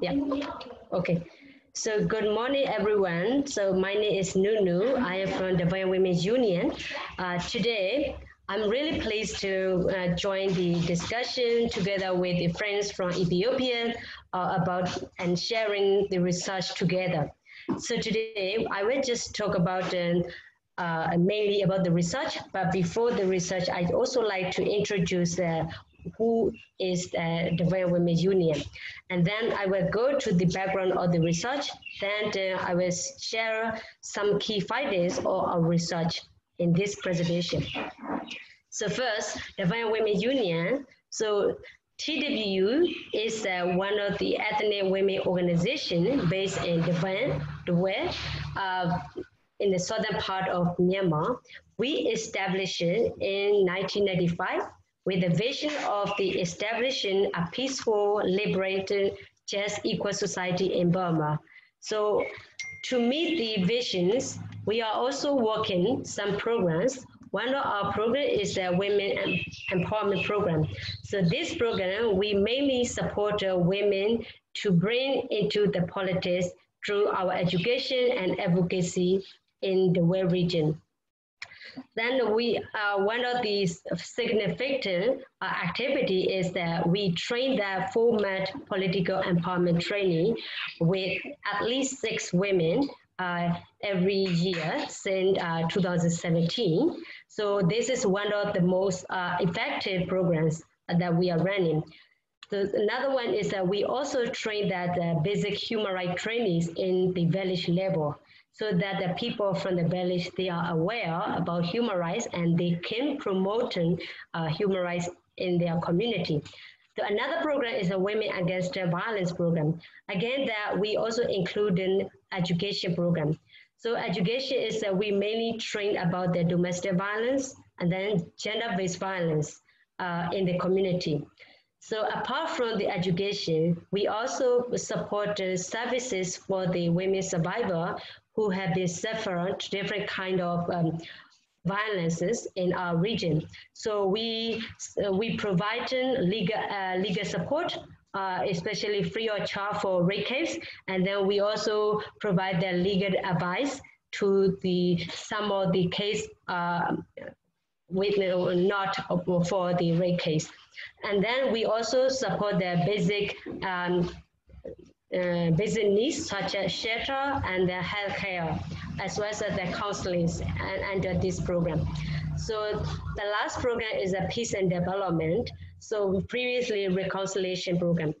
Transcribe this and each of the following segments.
Yeah. Okay. So good morning, everyone. So my name is Nu Nu. I am from the Tavoyan Women's Union. Uh, today, I'm really pleased to uh, join the discussion together with the friends from Ethiopia uh, about and sharing the research together. So today, I will just talk about uh, uh mainly about the research, but before the research, I'd also like to introduce who is the Tavoyan Women's Union. And then I will go to the background of the research. Then uh, I will share some key findings of our research in this presentation. So first, Tavoyan Women's Union. So TWU is uh, one of the ethnic women organization based in Devan, Due, uh, in the southern part of Myanmar. We established it in 1995 with the vision of the establishing a peaceful, liberated, just equal society in Burma. So to meet the visions, we are also working some programs. One of our program is the Women Empowerment Program. So this program, we mainly support women to bring into the politics through our education and advocacy in the Well region. Then we, uh, one of the significant uh, activity is that we train the format political empowerment training with at least six women uh, every year since uh, 2017. So this is one of the most uh, effective programs that we are running. So another one is that we also train that uh, basic human rights trainings in the village level so that the people from the village, they are aware about human rights and they can promote uh, human rights in their community. So another program is a Women Against Violence program. Again, that we also include an education program. So education is that we mainly train about the domestic violence and then gender-based violence uh, in the community. So apart from the education, we also support the services for the women survivor who have been suffering different kind of um, violences in our region. So we, uh, we provide legal, uh, legal support, uh, especially free of charge for rape case, and then we also provide the legal advice to the some of the case uh, with not for the rape case. And then we also support the basic um, uh, needs such as shelter and uh, healthcare, as well as the counseling under this program. So the last program is a peace and development. So previously reconciliation program.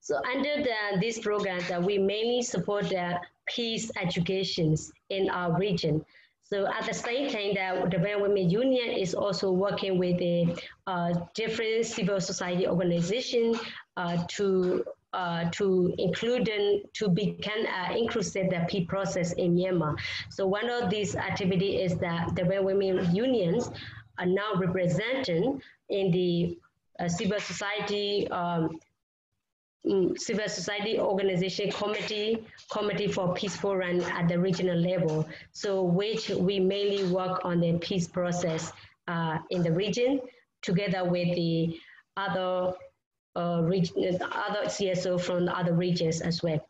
So under the, this program, that we mainly support the peace educations in our region. So at the same time, that the Tavoyan Women Union is also working with the uh, different civil society organization uh, to uh, to include and to become uh, inclusive the peace process in Myanmar. So one of these activity is that the women unions are now represented in the uh, civil society um, mm, civil society organization committee committee for peaceful run at the regional level so which we mainly work on the peace process uh, in the region together with the other uh, region, other CSO from other regions as well.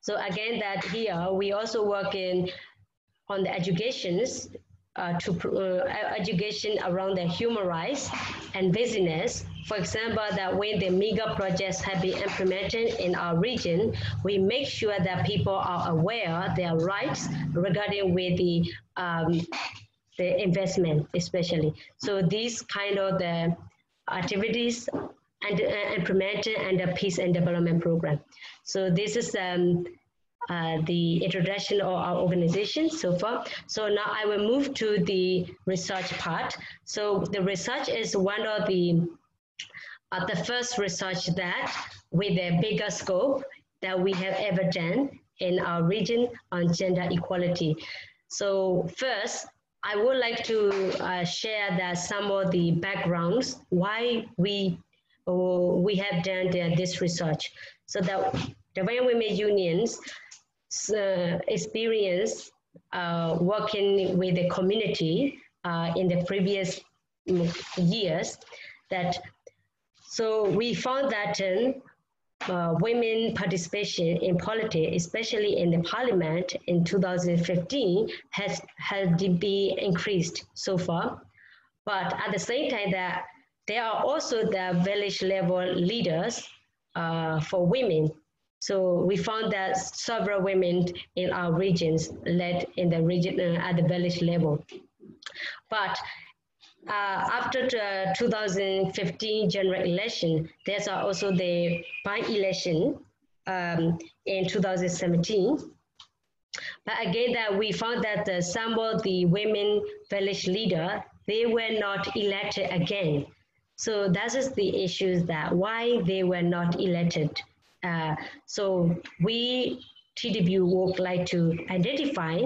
So again, that here we also work in on the educations uh, to uh, education around the human rights and business. For example, that when the mega projects have been implemented in our region, we make sure that people are aware their rights regarding with the um, the investment, especially. So these kind of the activities and uh, implemented and peace and development program. So this is um, uh, the introduction of our organization so far. So now I will move to the research part. So the research is one of the uh, the first research that with a bigger scope that we have ever done in our region on gender equality. So first, I would like to uh, share that some of the backgrounds why we we have done the, this research. So that the women unions uh, experience uh, working with the community uh, in the previous mm, years that so we found that um, uh, women participation in politics, especially in the parliament in 2015, has, has been increased so far. But at the same time that there are also the village level leaders uh, for women. So we found that several women in our regions led in the region uh, at the village level. But uh, after the 2015 general election, there's also the by-election um, in 2017. But again, that we found that some of the women village leader, they were not elected again. So that is the issues that why they were not elected. Uh, so we TW would like to identify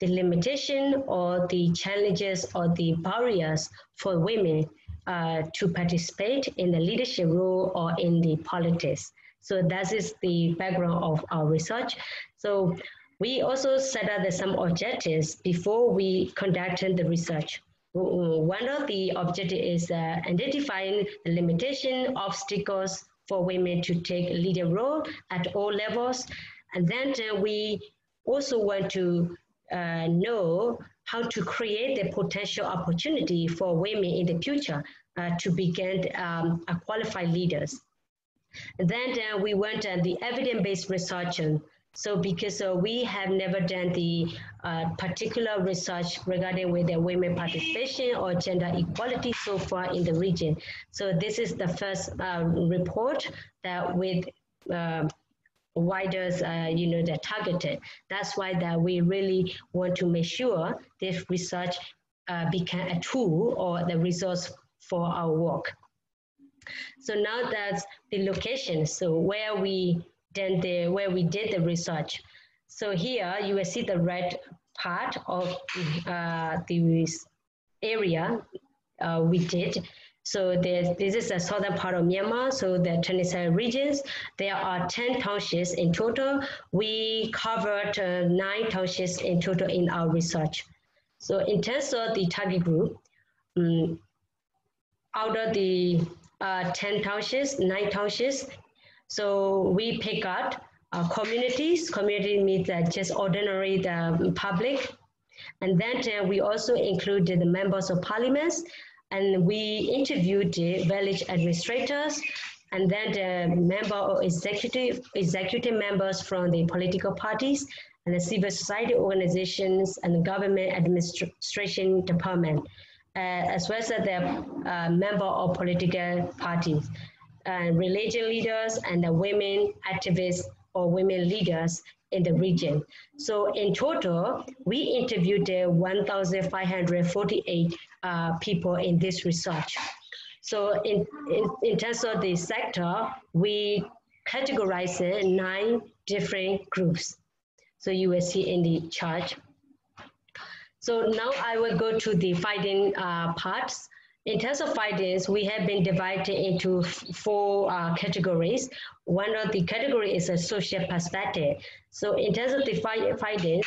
the limitation or the challenges or the barriers for women uh, to participate in the leadership role or in the politics. So that is the background of our research. So we also set up some objectives before we conducted the research. One of the objectives is uh, identifying the limitation obstacles for women to take a leading role at all levels. And then uh, we also want to uh, know how to create the potential opportunity for women in the future uh, to become um, qualified leaders. And then uh, we went on the evidence-based research. So because uh, we have never done the uh, particular research regarding the women participation or gender equality so far in the region. So this is the first uh, report that with wider, uh, you know, they're targeted. That's why that we really want to make sure this research uh, become a tool or the resource for our work. So now that's the location. So where we then the where we did the research. So here you will see the red part of uh, the area uh, we did. So this is the southern part of Myanmar, so the 27 regions. There are 10 townships in total. We covered uh, nine townships in total in our research. So in terms of the target group, um, out of the uh, 10 townships, nine townships, so we pick out uh, communities. Community means uh, just ordinary the public. And then uh, we also included the members of parliaments and we interviewed the village administrators and then the member or executive executive members from the political parties and the civil society organizations and the government administration department, uh, as well as the uh, member of political parties, and religion leaders and the women activists or women leaders in the region. So in total, we interviewed 1,548 uh, people in this research. So in, in, in terms of the sector, we categorize it nine different groups. So you will see in the chart. So now I will go to the finding uh, parts. In terms of findings, we have been divided into four uh, categories. One of the category is a social perspective. So in terms of the findings,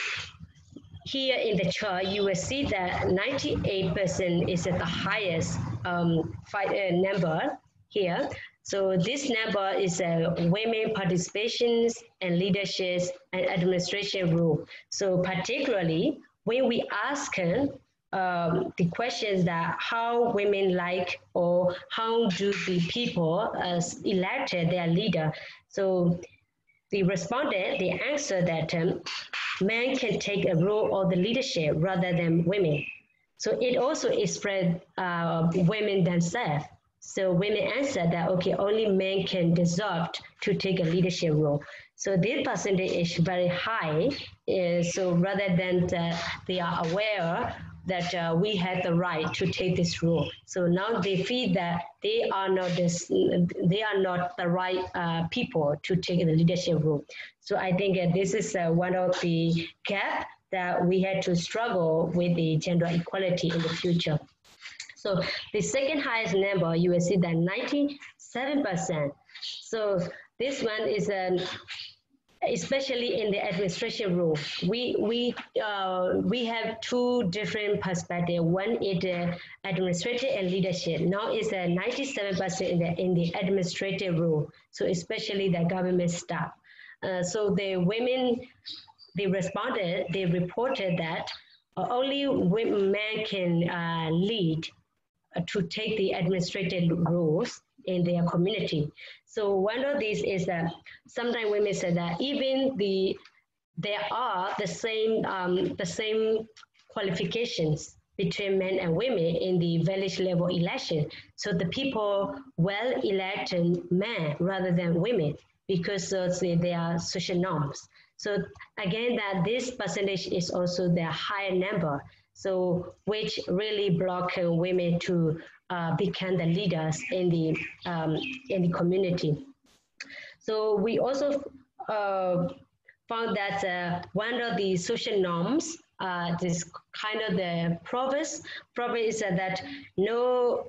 here in the chart, you will see that 98% is at the highest um, uh, number here. So this number is uh, women participations and leaderships and administration role. So particularly when we ask um, the questions that how women like or how do the people as elected their leader. So the respondent, they answer that um, men can take a role of the leadership rather than women. So it also expressed uh, women themselves. So women answer that, okay, only men can deserve to take a leadership role. So this percentage is very high. Uh, so rather than they are aware that uh, we had the right to take this role. So now they feel that they are not this, they are not the right uh, people to take the leadership role. So I think uh, this is uh, one of the gap that we had to struggle with the gender equality in the future. So the second highest number, you will see that 97%. So this one is an especially in the administration role, we we uh, we have two different perspectives. One is the administrative and leadership. Now it's a 97% in the in the administrative role. So especially the government staff. Uh, so the women, they responded, they reported that uh, only women men can uh, lead uh, to take the administrative roles in their community. So one of these is that sometimes women say that even the there are the same um, the same qualifications between men and women in the village level election. So the people well elected men rather than women because of the, their social norms. So again, that this percentage is also the higher number. So which really block women to uh, become the leaders in the um, in the community. So we also uh, found that uh, one of the social norms, uh, this kind of the province, province is that no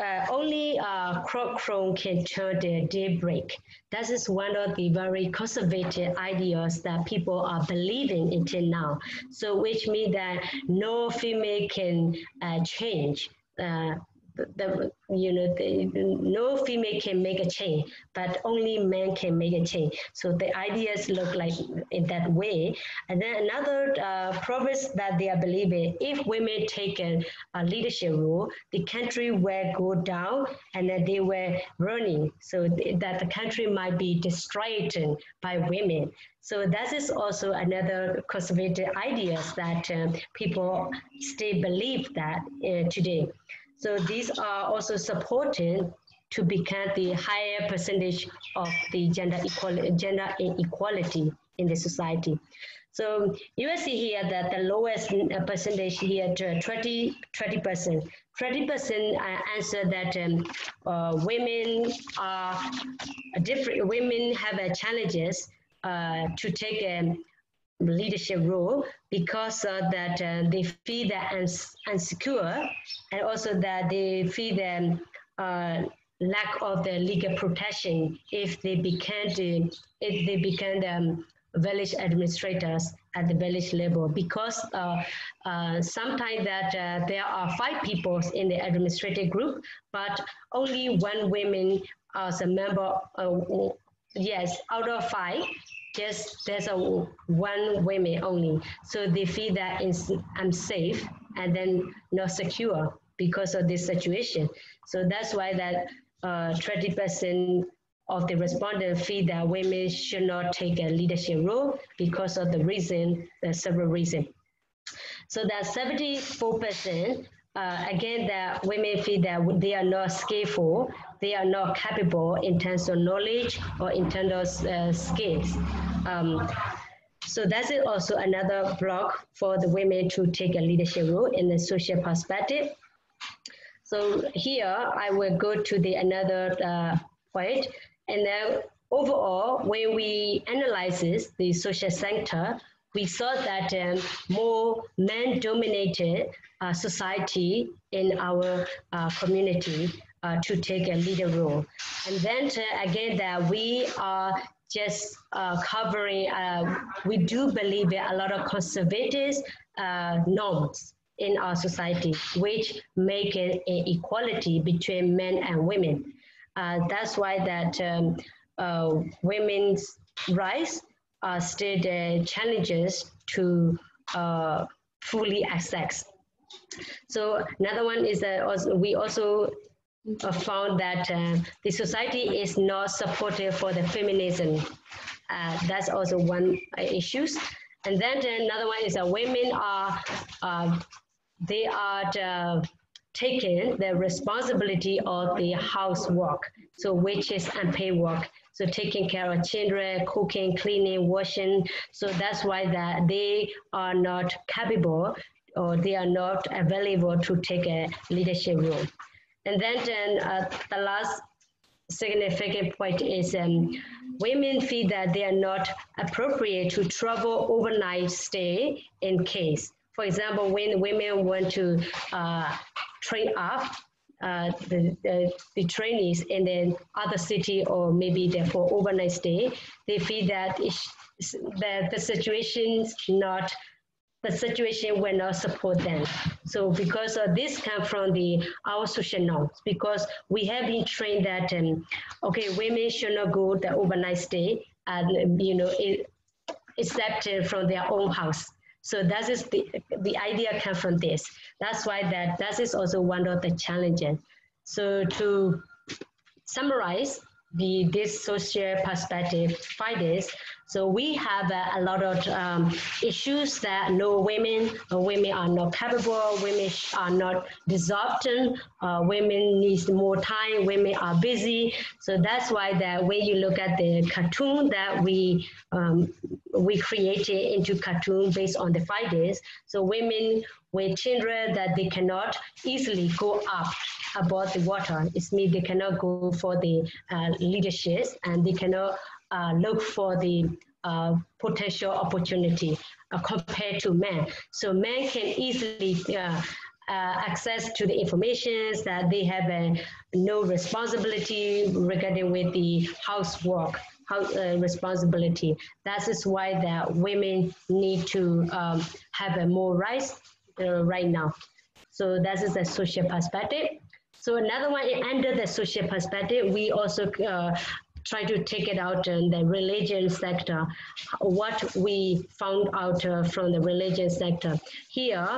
uh, only uh, crone can turn the daybreak. That is one of the very conservative ideas that people are believing until now. So which means that no female can uh, change uh, the, you know the, no female can make a change but only men can make a change so the ideas look like in that way. And then another uh, promise that they are believing if women take a, a, leadership role the country will go down and that they were running. So th- that the country might be destroyed by women. So that is also another conservative ideas that um, people still believe that uh, today so these are also supported to become the higher percentage of the gender equality, gender inequality in the society. So you will see here that the lowest uh, percentage here, 20, 20%. 20% answer that um, uh, women are different, women have uh, challenges uh, to take um, leadership role because uh, that uh, they feel that uns- unsecure and also that they feel the uh, lack of the legal protection if they become the, if they become the um, village administrators at the village level because uh, uh, sometimes that uh, there are five people in the administrative group but only one woman as a member yes out of five just there's a one women only. So they feel that I'm safe and then not secure because of this situation. So that's why that 30% uh, of the respondents feel that women should not take a leadership role because of the reason, the several reasons. So that 74% uh, again, that women feel that they are not skillful, they are not capable in terms of knowledge or in terms of uh, skills. Um, so that's also another block for the women to take a leadership role in the social perspective. So here I will go to the another uh, point, and then overall, when we analyze this, the social sector, we saw that um, more men-dominated uh, society in our uh, community uh, to take a leader role. And then uh, again, that we are just uh, covering, uh, we do believe a lot of conservative norms in our society, which make it an equality between men and women. that's why that um, women's rights uh, still the challenges to uh, fully access. So another one is that we also uh, found that uh, the society is not supportive for the feminism. Uh, that's also one uh, issue. And then another one is that women are, uh, they are the, taking the responsibility of the housework, so which is unpaid work. So taking care of children, cooking, cleaning, washing. So that's why that they are not capable or they are not available to take a leadership role. And then, uh, the last significant point is um, women feel that they are not appropriate to travel overnight stay in case. For example, when women want to uh, train up uh, the, the, trainees in the other city or maybe there for overnight stay, they feel that, that the situation not the situation will not support them. So because of this come from the our social norms, because we have been trained that um, okay, women should not go the overnight stay and you know it, except from their own house. So that is the, the idea come from this. That's why that, that is also one of the challenges. So to summarize the, this social perspective findings, so we have uh, a lot of um, issues that no women, uh, women are not capable, women are not deserving, uh, women need more time, women are busy. So that's why that when you look at the cartoon that we um, we created into cartoon based on the findings. So women with children that they cannot easily go up above the water. It means they cannot go for the uh, leadership and they cannot look for the uh, potential opportunity uh, compared to men. So men can easily uh, uh, access to the information that they have no responsibility regarding with the housework house, responsibility. That is why that women need to um, have a more rights right now. So that is a social perspective. So another one, under the social perspective, we also uh, try to take it out in the religion sector, what we found out uh, from the religion sector. Here,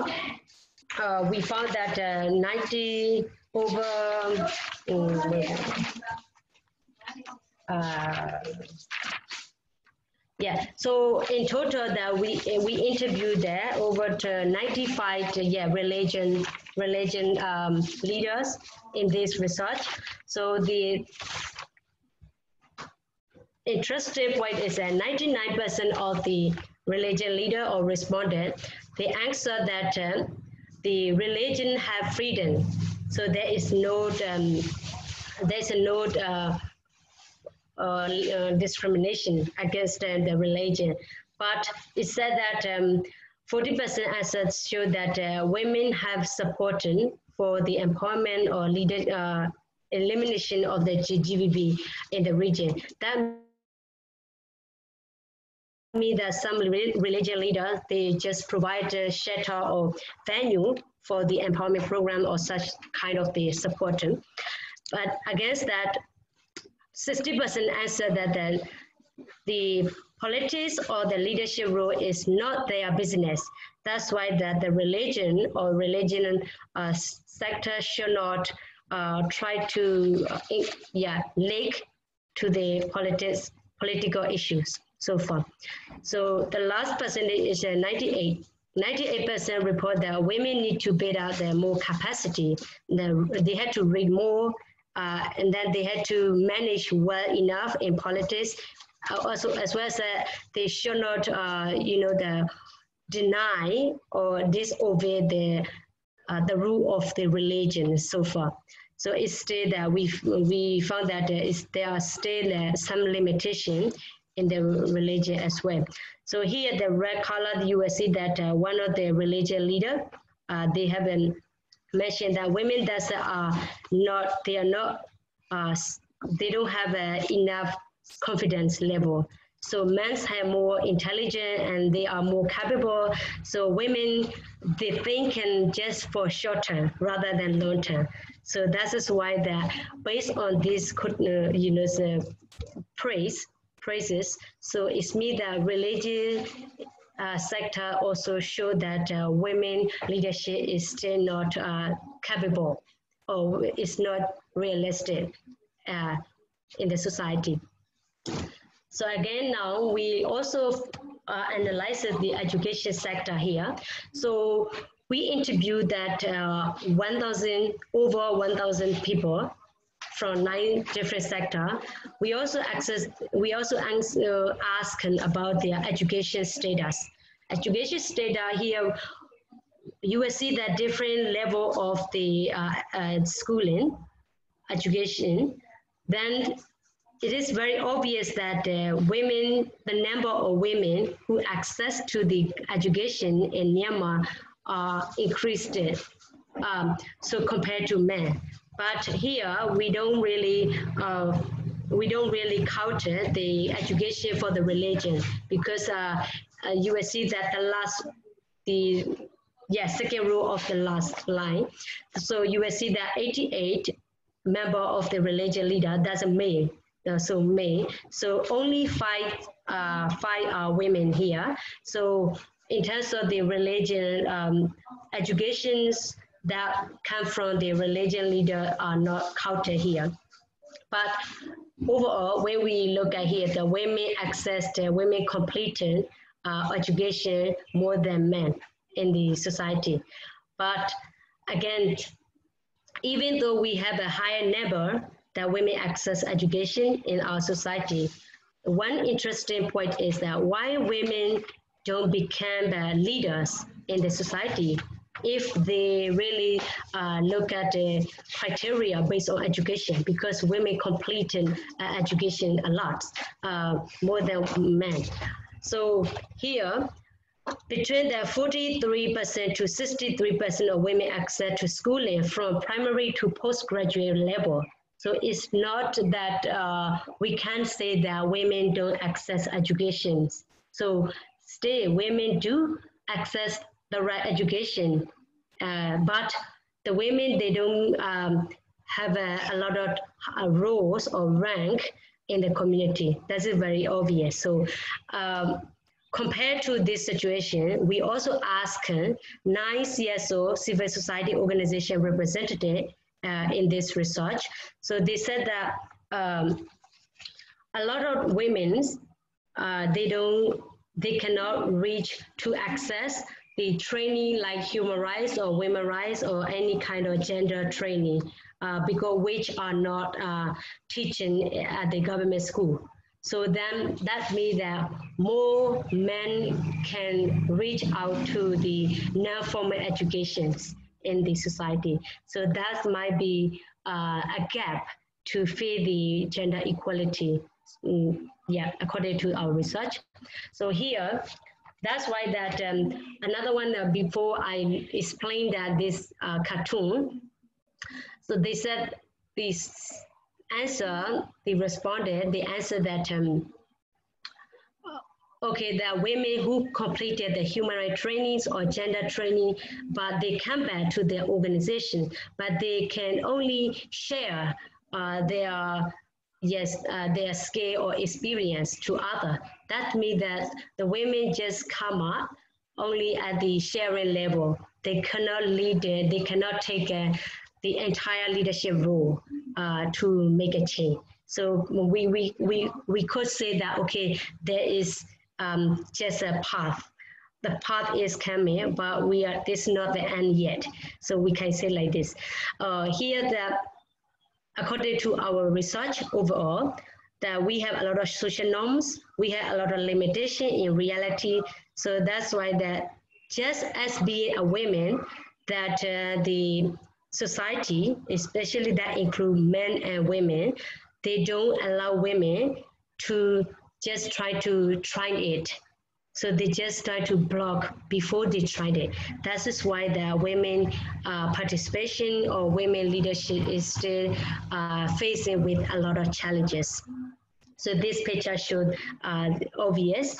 uh, we found that uh, 90 over, uh, yeah, so in total that we we interviewed there over to 95 yeah religion religion um, leaders in this research. So the interesting point is that 99% of the religion leader or respondent, they answer that uh, the religion have freedom. So there is no, um, there's no uh, uh, discrimination against uh, the religion. But it said that 40% um, assets show that uh, women have supported for the empowerment or leader, elimination of the GBV in the region. That me that some religion leaders, they just provide a shelter or venue for the empowerment program or such kind of the support. But against that, 60% answer that the, the politics or the leadership role is not their business. That's why that the religion or religion uh, sector should not uh, try to, uh, yeah, link to the politics, political issues so far. So the last percentage is uh, 98. 98% report that women need to build out their more capacity. they had to read more, uh, and then they had to manage well enough in politics. Uh, also, as well as uh, they should not, uh, you know, the deny or disobey the uh, the rule of the religion so far. So it's still that we we found that there are still some limitation in the religion as well. So here, the red color, you will see that uh, one of the religion leader, uh, they have mentioned that women that are not, they are not, uh, they don't have uh, enough confidence level. So men have more intelligence and they are more capable. So women, they think and just for short term rather than long term. So that is why that based on this, uh, you know, the praise, So it's me that religion uh, sector also show that uh, women leadership is still not uh, capable or is not realistic uh, in the society. So again, now we also uh, analyze the education sector here. So we interviewed that uh, 1,000, over 1,000 people from nine different sector. We also access, we also answer, ask about their education status. Education status here, you will see the different level of the uh, uh, schooling, education. Then it is very obvious that uh, women, the number of women who access to the education in Myanmar are increased. Um, so compared to men. But here we don't really uh, we don't really counter the education for the religion because uh, uh, you will see that the last the yeah second row of the last line. So you will see that 88 member of the religion leader doesn't. Uh, so May. So only five uh, five are women here. So in terms of the religion um, educations that come from the religion leader are not counted here. But overall, when we look at here, the women access the women completed uh, education more than men in the society. But again, even though we have a higher number that women access education in our society, one interesting point is that why women don't become uh, leaders in the society if they really uh, look at the criteria based on education because women complete uh, education a lot uh, more than men. So here, between the 43% to 63% of women access to schooling from primary to postgraduate level. So it's not that uh, we can't say that women don't access education. So still, women do access the right education, uh, but the women they don't um, have a, a, lot of uh, roles or rank in the community. That is very obvious. So. Um, compared to this situation, we also asked nine CSO civil society organization representative uh, in this research. So they said that um, a lot of women, uh, they don't, they cannot reach to access the training like human rights or women rights or any kind of gender training uh, because which are not uh, teaching at the government school. So then that means that more men can reach out to the non-formal educations in the society. So that might be uh, a gap to fill the gender equality, mm, yeah, according to our research. So here, that's why that um, another one uh, before I explained that this uh, cartoon, so they said this answer, they responded, they answered that um, okay, there are women who completed the human rights trainings or gender training, but they come back to their organization, but they can only share uh, their yes uh, their skill or experience to other. That means that the women just come up only at the sharing level. They cannot lead, they cannot take a, the entire leadership role uh, to make a change. So we, we, we, we could say that, okay, there is um, just a path. The path is coming, but we are, this is not the end yet. So we can say like this. Uh, here, that according to our research overall, that we have a lot of social norms, we have a lot of limitation in reality. So that's why that just as being a woman, that uh, the society, especially that include men and women, they don't allow women to just try to try it. So they just try to block before they tried it. That is why the women uh, participation or women leadership is still uh, facing with a lot of challenges. So this picture showed uh, obvious.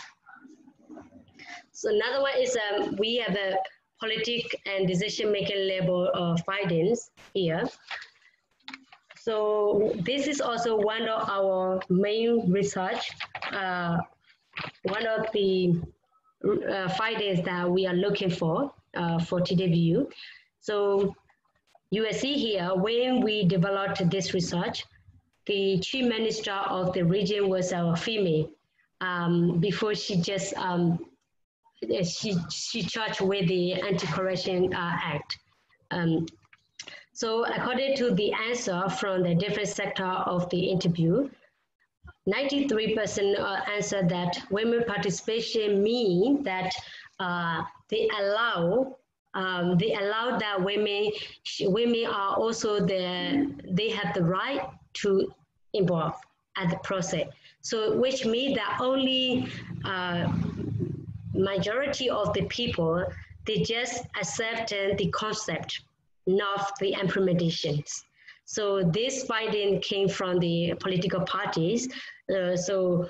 So another one is um, we have a politic and decision-making level uh, findings here. So this is also one of our main research, uh, one of the uh, findings that we are looking for uh, for TWU. So you will see here, when we developed this research, the chief minister of the region was a female um, before she just um, she, she charged with the Anti-Corruption uh, Act. Um, so according to the answer from the different sector of the interview, 93% uh, answered that women participation mean that uh, they allow um, they allow that women women are also the they have the right to involve at the process. So which means that only uh, majority of the people, they just accept the concept, not the implementations. So this finding came from the political parties. Uh, so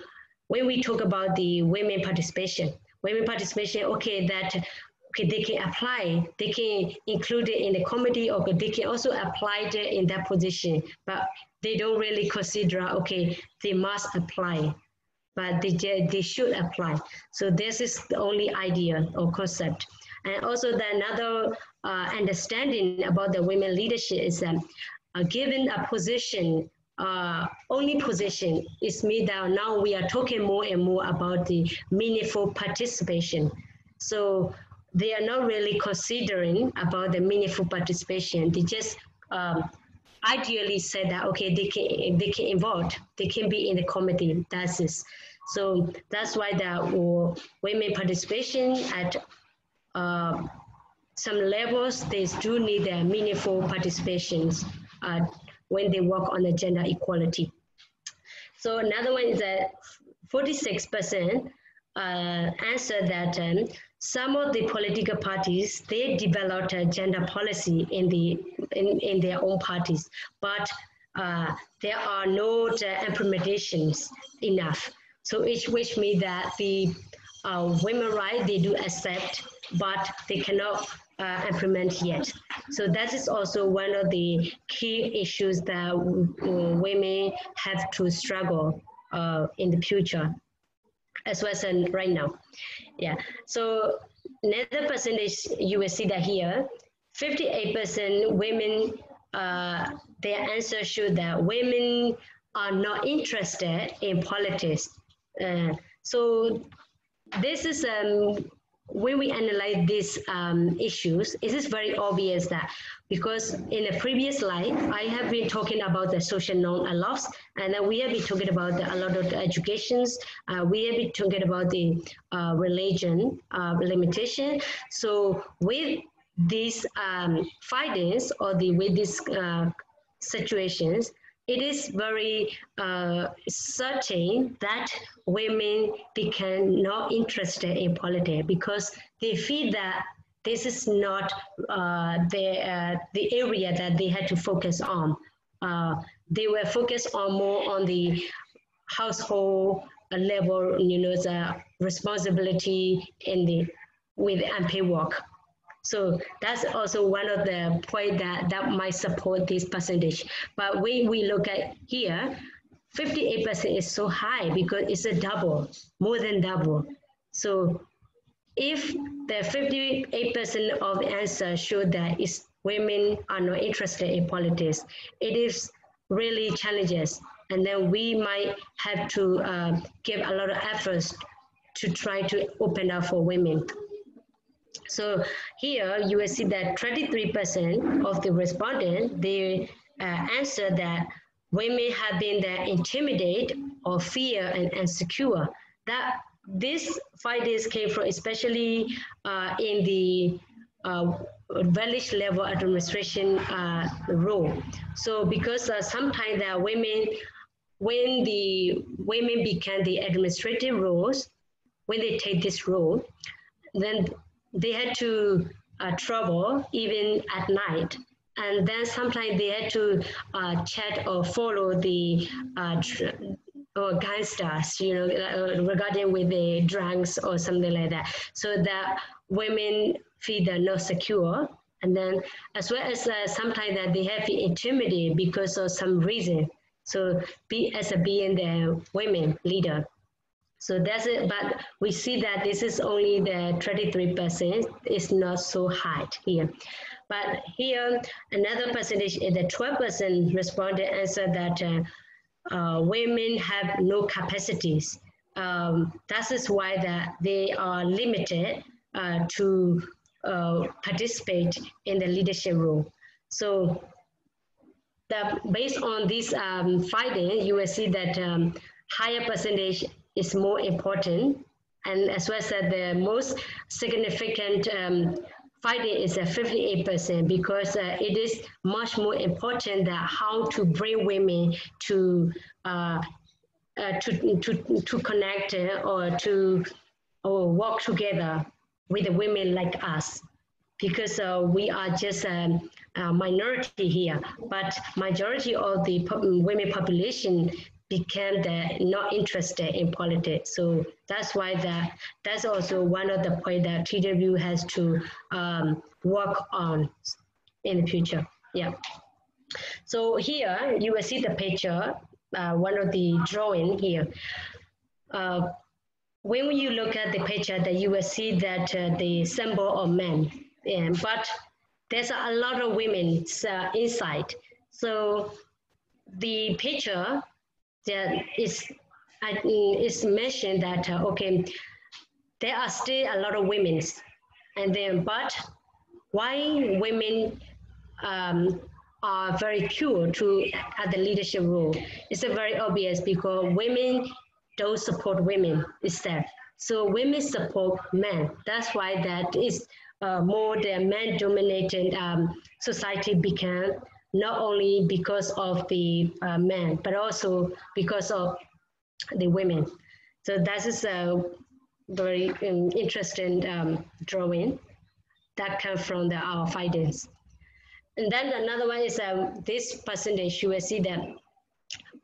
when we talk about the women participation, women participation, okay, that okay, they can apply, they can include it in the committee, or they can also apply it in that position, but they don't really consider, okay, they must apply, but they, they should apply. So this is the only idea or concept. And also the another uh, understanding about the women leadership is that uh, given a position uh, only position is me that now we are talking more and more about the meaningful participation. So they are not really considering about the meaningful participation. They just um, ideally said that okay, they can they can involve, they can be in the committee. That's it. So that's why that women participation at uh, some levels they do need their meaningful participations. Uh, when they work on the gender equality. So another one is that 46% uh, answer that um, some of the political parties, they developed a gender policy in, the, in, in their own parties, but uh, there are no implementations enough. So which, which means that the uh, women rights, they do accept, but they cannot uh, implement yet. So that is also one of the key issues that women have to struggle uh, in the future, as well as right now. Yeah. So another percentage you will see that here, 58% women. Uh, their answer showed that women are not interested in politics. Uh, so this is um, when we analyze these um, issues, it is very obvious that because in a previous slide, I have been talking about the social norm and then we have been talking about the, a lot of educations. Uh, we have been talking about the uh, religion uh, limitation. So with these um, findings or the with these uh, situations, it is very uh, certain that women become not interested in politics because they feel that this is not uh, the, uh, the area that they had to focus on. Uh, they were focused on more on the household level, you know, the responsibility in the with unpaid work. So that's also one of the point that, that might support this percentage. But when we look at here, 58% is so high because it's a double, more than double. So if the 58% of answer show that women are not interested in politics, it is really challenges. And then we might have to uh, give a lot of efforts to try to open up for women. So here you will see that 33% of the respondents, they uh, answer that women have been that intimidated or fear and insecure. That this findings came from especially uh, in the uh, village level administration uh, role. So because uh, sometimes are women, when the women become the administrative roles, when they take this role, then they had to uh, travel even at night. And then sometimes they had to uh, chat or follow the uh, or gangsters, you know, uh, regarding with the drugs or something like that. So that women feel they're not secure. And then as well as uh, sometimes that they have been intimidated because of some reason. So be as a being the women leader. So that's it, but we see that this is only the 33%, it's not so high here. But here, another percentage is the 12% responded answer that uh, uh, women have no capacities. Um, that is why that they are limited uh, to uh, participate in the leadership role. So the, based on this um, finding, you will see that um, higher percentage is more important. And as well as the most significant um, finding is a 58% because uh, it is much more important that how to bring women to uh, uh, to, to, to connect uh, or to or work together with the women like us. because uh, we are just a, a, minority here, but majority of the women population became the, not interested in politics. So that's why that that's also one of the point that TW has to um, work on in the future. Yeah. So here you will see the picture, uh, one of the drawing here. Uh, when you look at the picture, that you will see that uh, the symbol of men, and, but there's a lot of women uh, inside. So the picture that is is mentioned that uh, okay, there are still a lot of women, and then but why women um, are very pure to at the leadership role? It's very obvious because women don't support women instead. So women support men. That's why that is uh, more the men-dominated um, society became not only because of the uh, men, but also because of the women. So that is a very um, interesting um, drawing that comes from the, our findings. And then another one is um, this percentage, you will see that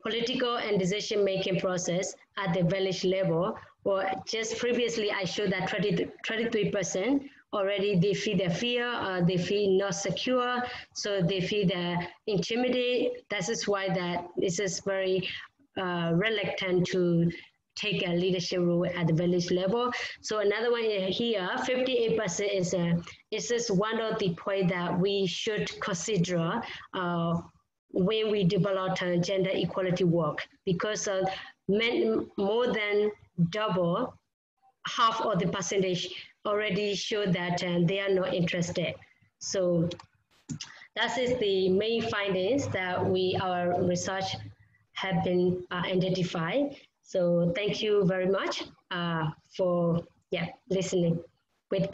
political and decision-making process at the village level, or just previously I showed that 23% already they feel the fear, uh, they feel not secure, so they feel the intimidated. That is why that this is very uh, reluctant to take a leadership role at the village level. So another one here, 58% is a, is this one of the point that we should consider uh, when we develop gender equality work because uh, men more than double half of the percentage already show that uh, they are not interested. So that is the main findings that we, our research have been uh, identified. So thank you very much uh, for yeah listening with